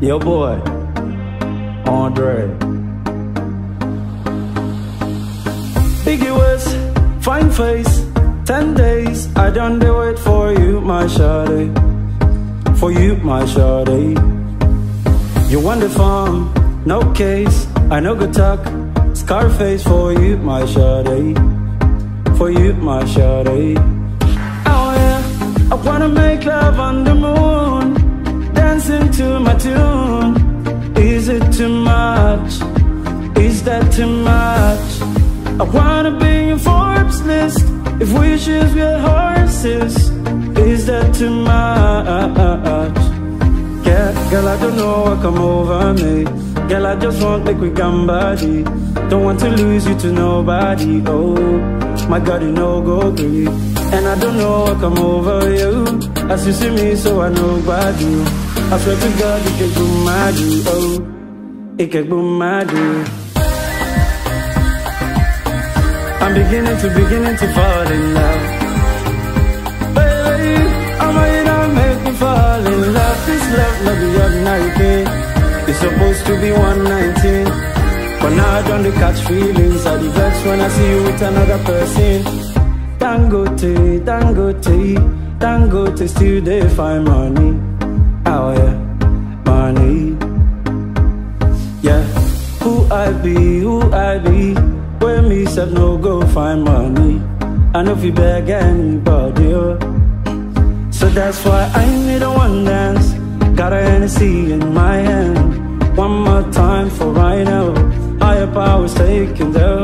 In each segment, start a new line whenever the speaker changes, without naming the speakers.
Yo, boy, Andre. Biggie West, fine face, ten days. I done the wait for you, my shawty. For you, my shawty. You want the farm, no case. I know good talk, Scarface for you, my shawty. For you, my shawty. Oh yeah, I wanna make love on the moon, dancing to my tune. Is it too much? Is that too much? I wanna be in Forbes list. If wishes were horses, is that too much? Yeah, girl, I don't know what come over me. Girl, I just want make we come body. Don't want to lose you to nobody. Oh, my God, you know go green. And I don't know what come over you. As you see me, so I know about you. I swear to God, you can go mad. Oh, it can go mad. I'm beginning to beginning to fall in love. Baby, I'm not make me fall in love. This love not be overnight. Eh? It's supposed to be 119. Eh? But now I don't catch feelings. I the vex when I see you with another person. Dangote, Dangote, Dangote still they find money. Oh yeah, money. Yeah, who I be, who I be. When me said no go find money. I know if you beg anybody. Oh. So that's why I need a one dance. Got a Hennessy in my hand. One more time for right now. Higher powers taking the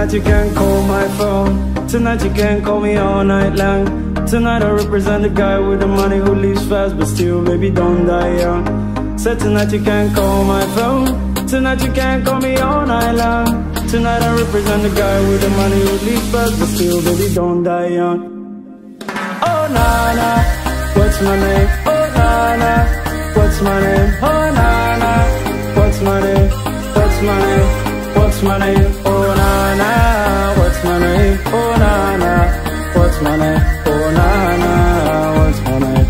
tonight you can call my phone. Tonight you can call me all night long. Tonight I represent the guy with the money who leaves fast, but still, baby, don't die young. So tonight you can call my phone. Tonight you can call me all night long. Tonight I represent the guy with the money who leaves fast, but still, baby, don't die young. Oh na na, what's my name? Oh na na, what's my name? Oh na na, what's my name? What's my name? What's my name? Oh na what's my name? Oh na na, what's my name? Oh na na, what's my name?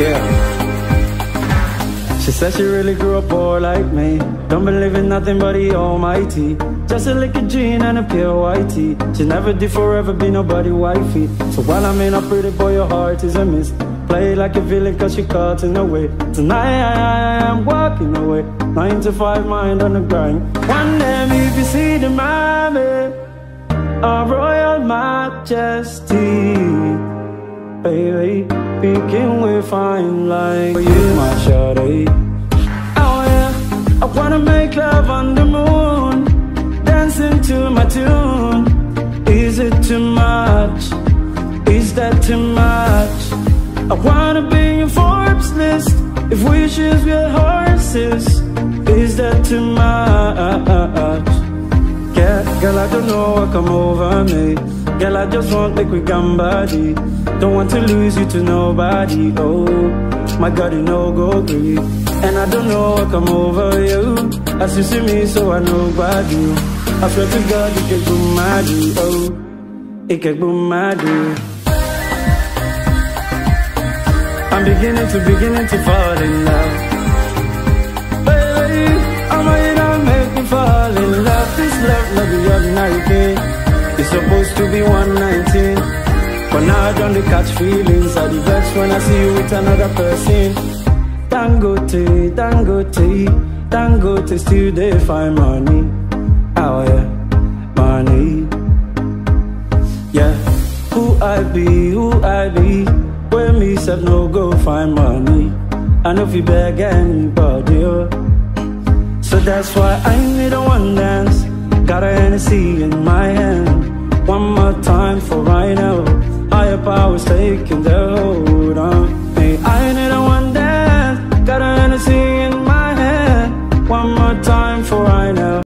Yeah. She said she really grew up poor like me. Don't believe in nothing but the Almighty. Just a liquor gin and a pure white tea. She never did forever be nobody wifey. So while I'm in a pretty boy, your heart is a miss. Play like a villain cause she caught in the way. Tonight I am walking away. Nine to five mind on the grind. One day if you see the mommy. Eh? A royal majesty Baby, begin with fine like you, my shawty Oh yeah, I wanna make love I wanna be in Forbes list If wishes were horses Is that too much? Yeah, girl, I don't know what come over me. Girl, I just want make we body. Don't want to lose you to nobody. Oh, my God, you know go green. And I don't know what come over you. As you see me, so I know about you. I swear to God, you can go mad. Oh, it can go mad. Beginning to beginning to fall in love. Baby, I'm a not make me fall in love. This love not be ordinary. It's supposed to be 119. But now I don't catch feelings. I the vex when I see you with another person. Dangote, Dangote, Dangote still they find money. Oh yeah, money. Yeah, I who I be yourself no go find money. I know if you beg anybody, oh. So that's why I need a one dance. Got a Hennessy in my hand. One more time for right now. Higher powers taking the